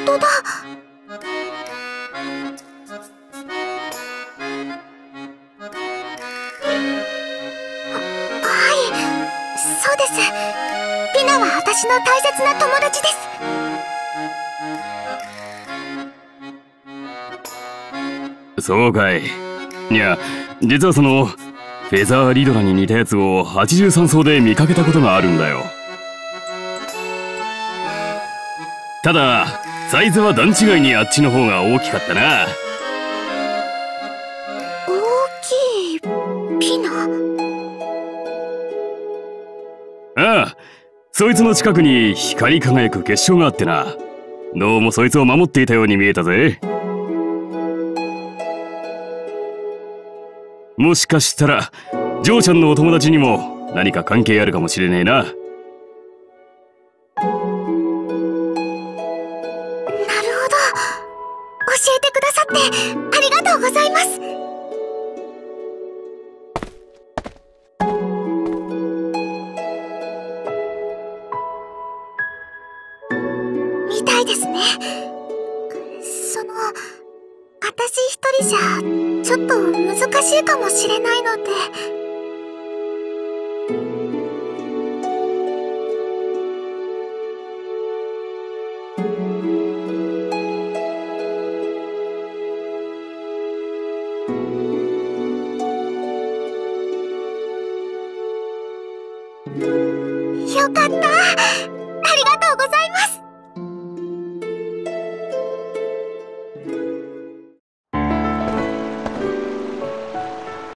本当だ。はいそうです。ピナは私の大切な友達です。そうかい。いや実はそのフェザーリドラに似たやつを83層で見かけたことがあるんだよ。ただサイズは段違いにあっちの方が大きかったな。大きい。ピナ。ああそいつの近くに光り輝く結晶があってな。どうもそいつを守っていたように見えたぜ。もしかしたらジョーちゃんのお友達にも何か関係あるかもしれねえな教えてくださってありがとうございますみたいですねその私一人じゃちょっと難しいかもしれないので。よかった。ありがとうございます。